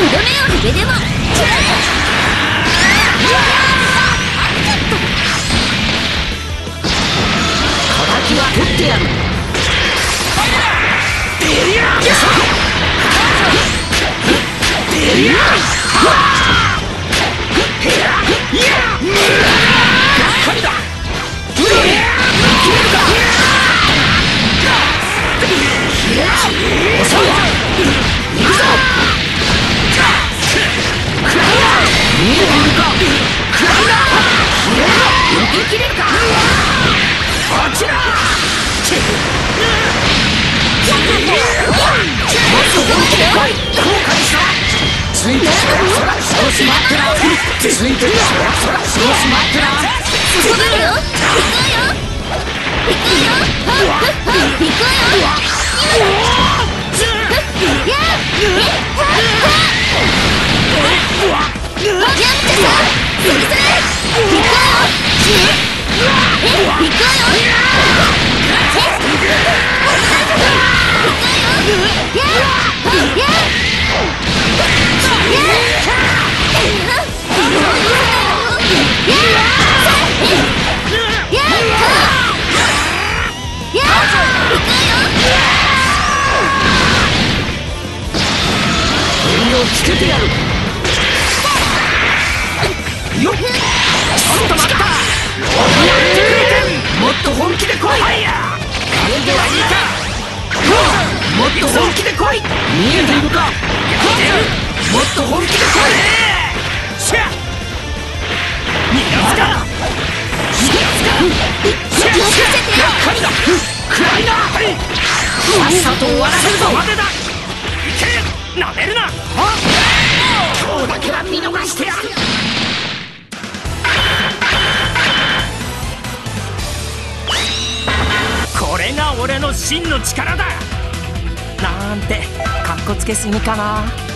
とどめを上でも。ついてしまってなついてしつけてやる。よっ。ちょっ。と待っ。たやっ。もっ。と本気で来いはいやなんではいいかもっ。と本気で来い見えているかもっ。と本気で来いしゃ逃がすか逃がすかしゃしゃやっ。かりだくらいなさっ。さと終わらせる真の力だ。なんてかっこつけすぎかな。